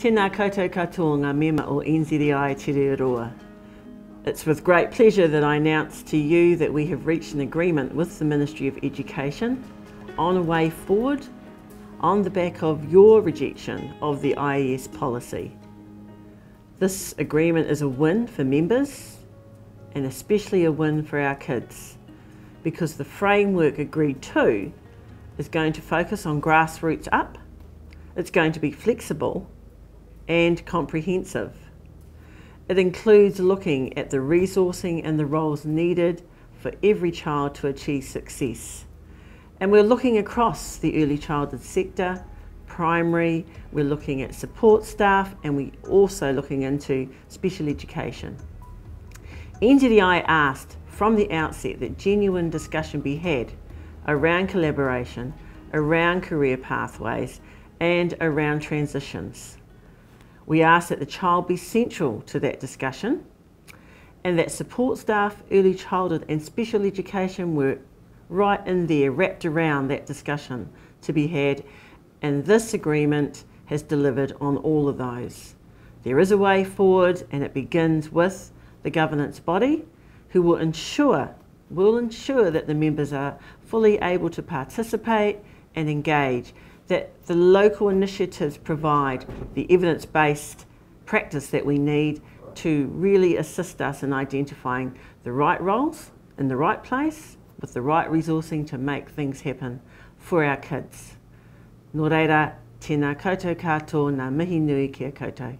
Tēnā koutou katoa ngā mema o NZEI Te Riu Roa. It's with great pleasure that I announce to you that we have reached an agreement with the Ministry of Education on a way forward on the back of your rejection of the IES policy. This agreement is a win for members and especially a win for our kids because the framework agreed to is going to focus on grassroots up, it's going to be flexible and comprehensive. It includes looking at the resourcing and the roles needed for every child to achieve success. And we're looking across the early childhood sector, primary, we're looking at support staff, and we're also looking into special education. NZEI asked from the outset that genuine discussion be had around collaboration, around career pathways, and around transitions. We ask that the child be central to that discussion and that support staff, early childhood and special education work right in there, wrapped around that discussion to be had. And this agreement has delivered on all of those. There is a way forward and it begins with the governance body who will ensure will ensure that the members are fully able to participate and engage that the local initiatives provide the evidence-based practice that we need to really assist us in identifying the right roles in the right place with the right resourcing to make things happen for our kids. Nō reira, tēnā koutou katoa, ngā mihi nui kia koutou.